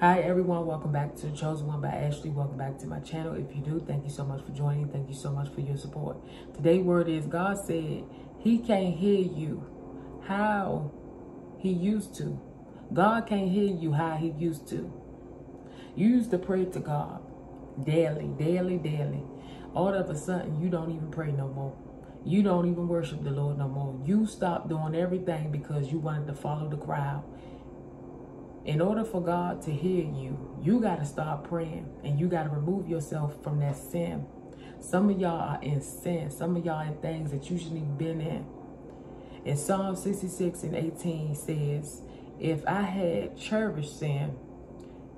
Hi everyone, welcome back to The Chosen One by Ashley. Welcome back to my channel. If you do, thank you so much for joining. Thank you so much for your support. Today's word is God said he can't hear you how he used to. God can't hear you how he used to. You used to pray to God daily, daily, daily. All of a sudden, you don't even pray no more. You don't even worship the Lord no more. You stopped doing everything because you wanted to follow the crowd. In order for God to hear you, you got to start praying and you got to remove yourself from that sin. Some of y'all are in sin. Some of y'all in things that you shouldn't been in. In Psalm 66 and 18 says, If I had cherished sin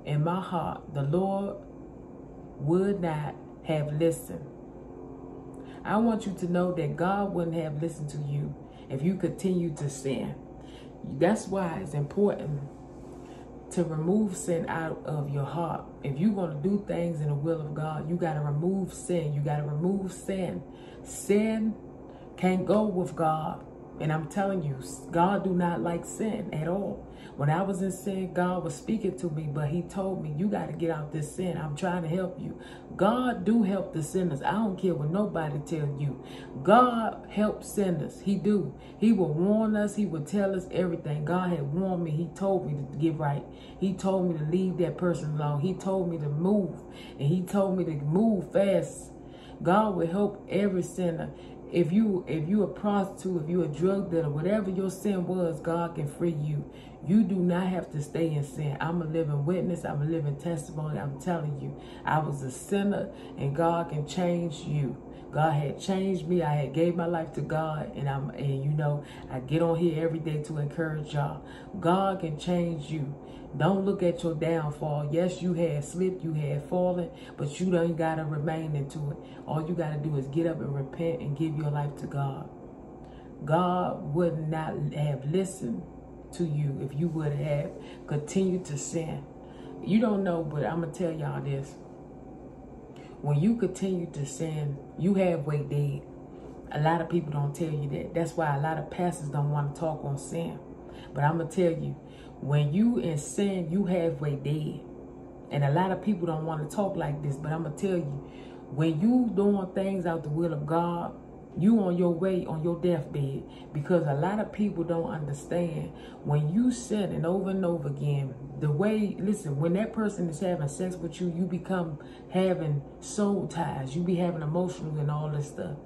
in my heart, the Lord would not have listened. I want you to know that God wouldn't have listened to you if you continue to sin. That's why it's important to remove sin out of your heart. If you're going to do things in the will of God, you got to remove sin. You got to remove sin. Sin can't go with God. And I'm telling you, God do not like sin at all. When I was in sin, God was speaking to me, but he told me, you got to get out this sin. I'm trying to help you. God do help the sinners. I don't care what nobody tell you. God helps sinners. He do. He will warn us. He will tell us everything. God had warned me. He told me to get right. He told me to leave that person alone. He told me to move. And he told me to move fast. God will help every sinner if you if you a prostitute, if you a drug dealer, whatever your sin was, God can free you. You do not have to stay in sin. I'm a living witness. I'm a living testimony. I'm telling you, I was a sinner and God can change you. God had changed me. I had gave my life to God and I'm and you know, I get on here every day to encourage y'all. God can change you. Don't look at your downfall. Yes, you had slipped, you had fallen, but you don't got to remain into it. All you got to do is get up and repent and give your life to God. God would not have listened to you if you would have continued to sin. You don't know, but I'm going to tell y'all this. When you continue to sin, you halfway dead. A lot of people don't tell you that. That's why a lot of pastors don't want to talk on sin. But I'm going to tell you, when you in sin, you halfway dead. And a lot of people don't want to talk like this, but I'm going to tell you, when you doing things out the will of God, you on your way on your deathbed because a lot of people don't understand when you sinning over and over again the way listen when that person is having sex with you you become having soul ties. You be having emotional and all this stuff.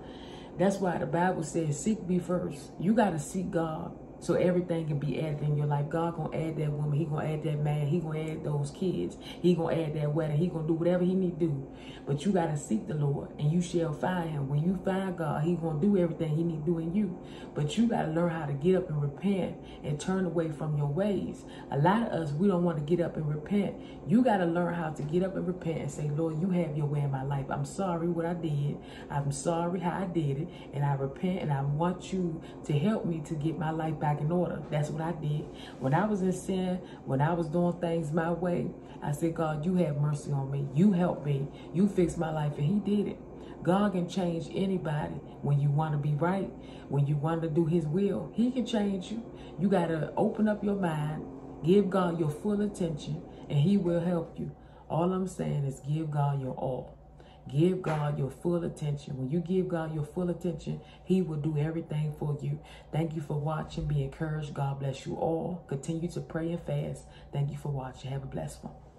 That's why the bible says seek me first. You got to seek god so everything can be added in your life. God gonna add that woman. He gonna add that man. He gonna add those kids. He gonna add that wedding. He gonna do whatever he need to do. But you gotta seek the Lord, and you shall find Him. When you find God, He gonna do everything He need to do in you. But you gotta learn how to get up and repent and turn away from your ways. A lot of us we don't want to get up and repent. You gotta learn how to get up and repent and say, Lord, you have your way in my life. I'm sorry what I did. I'm sorry how I did it, and I repent. And I want you to help me to get my life back back in order. That's what I did. When I was in sin, when I was doing things my way, I said, God, you have mercy on me. You help me. You fix my life. And he did it. God can change anybody when you want to be right, when you want to do his will. He can change you. You got to open up your mind, give God your full attention, and he will help you. All I'm saying is give God your all. Give God your full attention. When you give God your full attention, he will do everything for you. Thank you for watching. Be encouraged. God bless you all. Continue to pray and fast. Thank you for watching. Have a blessed one.